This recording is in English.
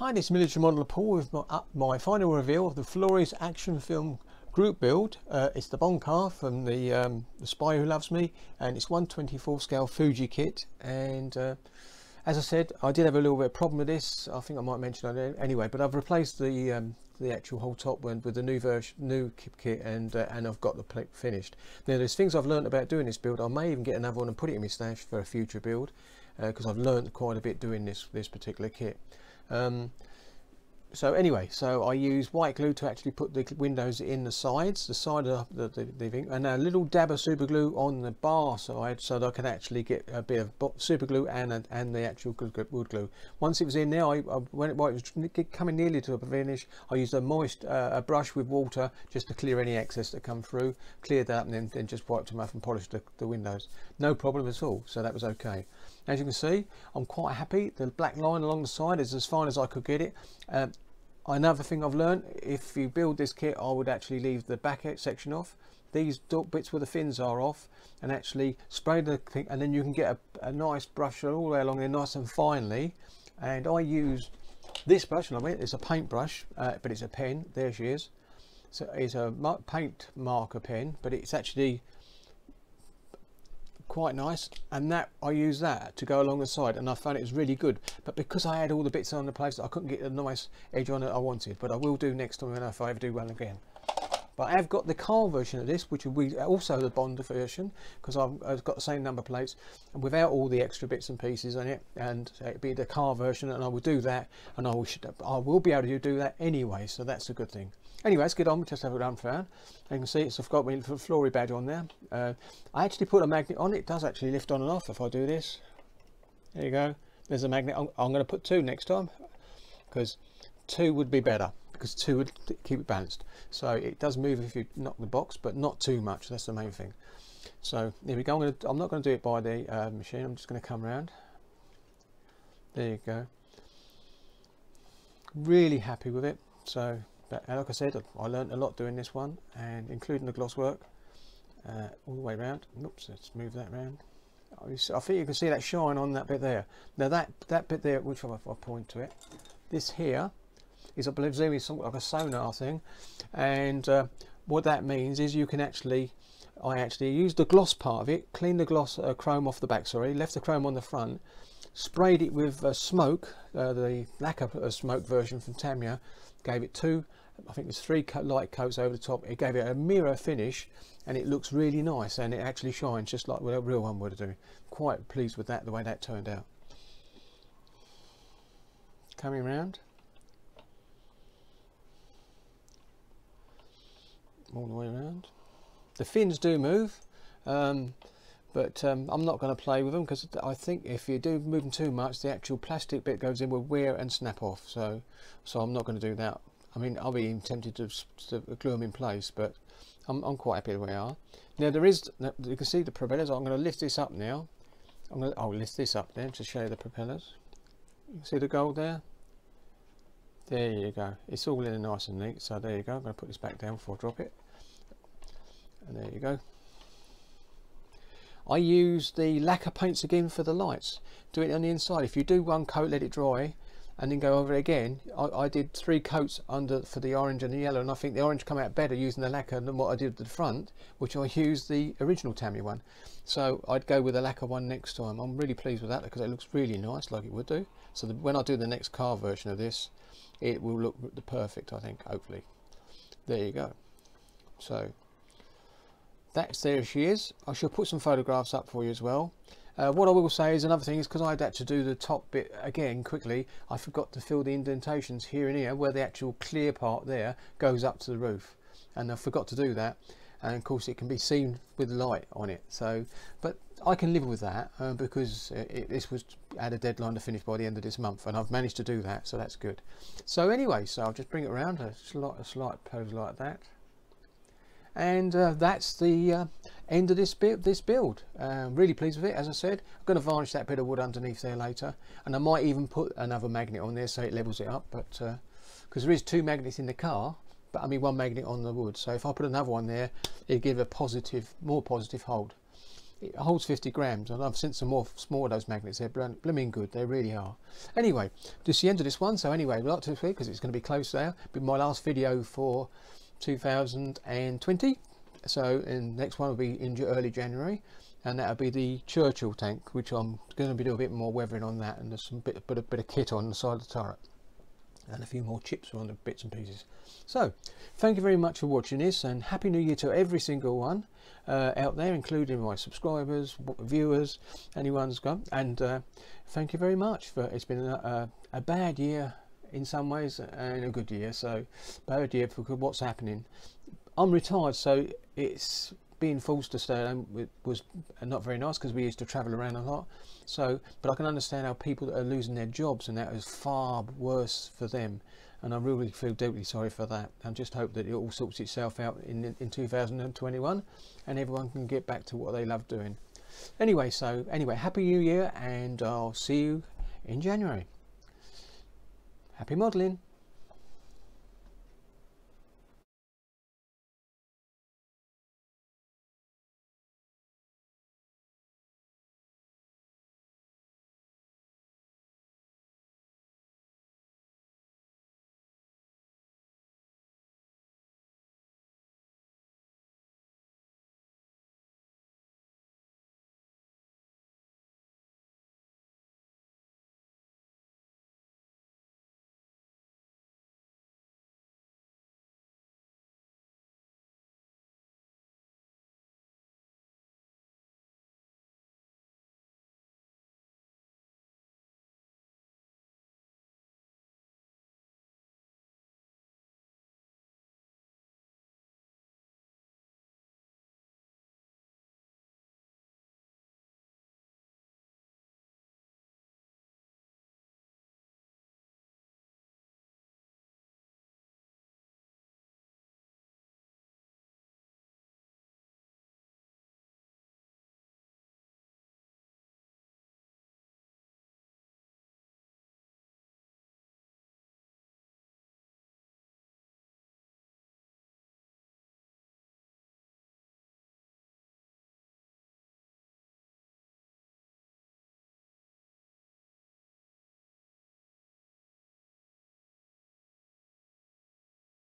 Hi, this is Military Modeller Paul with my, uh, my, final reveal of the Flory action film group build. Uh, it's the Bond car from the, um, the Spy Who Loves Me and it's 124 scale Fujimi kit. And uh, as I said I did have a little bit of problem with this. I think I might mention it anyway but I've replaced the um, the actual whole top one with the new version new kit and uh, and I've got the plate finished. Now there's things I've learned about doing this build. I may even get another one and put it in my stash for a future build because uh, I've learned quite a bit doing this this particular kit um, so anyway, so I use white glue to actually put the windows in the sides, the side of the, the, the thing, and a little dab of super glue on the bar side so that I can actually get a bit of super glue and and the actual wood glue. Once it was in there, I, I when it, well, it was coming nearly to a finish, I used a moist uh, a brush with water just to clear any excess that come through, cleared that up and then, then just wiped them off and polished the, the windows. No problem at all, so that was okay. As you can see, I'm quite happy. The black line along the side is as fine as I could get it. Um, another thing I've learned, if you build this kit, I would actually leave the back section off. These bits where the fins are off and actually spray the thing and then you can get a, a nice brush all the way along there nice and finely. And I use this brush, I mean, it's a paint brush, uh, but it's a pen. There she is. So it's a paint marker pen, but it's actually quite nice and that I use that to go along the side and I found it was really good. But because I had all the bits on the place I couldn't get a nice edge on it I wanted. But I will do next time if I ever do one again but I have got the car version of this which will be also the Bond version because I've, I've, got the same number plates and without all the extra bits and pieces on it and it'd be the car version and I will do that and I will, I will be able to do that anyway so that's a good thing Anyway, let's get on. Just have a run around. You can see it's I've got my little Flory badge on there. Uh, I actually put a magnet on. It does actually lift on and off if I do this. There you go. There's a magnet. I'm, I'm going to put two next time because two would be better because two would keep it balanced. So it does move if you knock the box, but not too much. That's the main thing. So here we go. I'm, to, I'm not going to do it by the uh, machine. I'm just going to come around. There you go. Really happy with it. So but like I said I learned a lot doing this one and including the gloss work uh, all the way around oops let's move that around I think you can see that shine on that bit there now that that bit there which I, I point to it this here is I believe is something like a sonar thing. And uh, what that means is you can actually I actually used the gloss part of it cleaned the gloss uh, chrome off the back sorry left the chrome on the front sprayed it with uh, smoke uh, the lacquer uh, smoke version from Tamiya gave it two I think there's three light coats over the top. It gave it a mirror finish and it looks really nice and it actually shines just like a real one would do. Quite pleased with that the way that turned out. Coming around all the way around the fins do move um, but um, I'm not going to play with them because I think if you do move them too much the actual plastic bit goes in will wear and snap off so so I'm not going to do that I mean, I'll be tempted to, to glue them in place, but I'm, I'm quite happy the way they are. Now there is, you can see the propellers. I'm going to lift this up now. I'm going to, I'll lift this up there to show you the propellers. You see the gold there. There you go. It's all in nice and neat. So there you go. I'm going to put this back down before I drop it. And there you go. I use the lacquer paints again for the lights. Do it on the inside. If you do one coat, let it dry and then go over it again. I, I, did three coats under for the orange and the yellow and I think the orange come out better using the lacquer than what I did with the front which I used the original Tamiya one. So I'd go with the lacquer one next time. I'm really pleased with that because it looks really nice like it would do. So the, when I do the next car version of this it will look the perfect I think hopefully. There you go. So that's there she is. I shall put some photographs up for you as well uh, what I will say is another thing is because I had to do the top bit again quickly I forgot to fill the indentations here and here where the actual clear part there goes up to the roof. And I forgot to do that. And of course it can be seen with light on it. So but I can live with that uh, because it, this was had a deadline to finish by the end of this month and I've managed to do that so that's good. So anyway so I'll just bring it around a slight, a slight pose like that and uh, that's the uh, end of this bit this build. Uh, really pleased with it as I said. I'm going to varnish that bit of wood underneath there later. And I might even put another magnet on there so it levels it up but because uh, there is two magnets in the car but I mean one magnet on the wood. So if I put another one there it'd give a positive more positive hold. It holds 50 grams and I've sent some more small those magnets. They're blooming good. They really are. Anyway this is the end of this one. So anyway we'd like to because it's going to be close there. Be my last video for 2020 so and next one will be in early January and that'll be the Churchill tank which I'm going to be doing a bit more weathering on that and there's some bit, bit, bit of kit on the side of the turret and a few more chips on the bits and pieces. So thank you very much for watching this and happy new year to every single one uh, out there including my subscribers viewers anyone's gone and uh, thank you very much for it's been a, a, a, bad year in some ways uh, and a good year so bad year for what's happening I'm retired so it's being forced to stay home was not very nice because we used to travel around a lot. So, but I can understand how people that are losing their jobs and that is far worse for them. And I really feel deeply sorry for that. And just hope that it all sorts itself out in in 2021, and everyone can get back to what they love doing. Anyway, so anyway, happy New Year, and I'll see you in January. Happy modelling.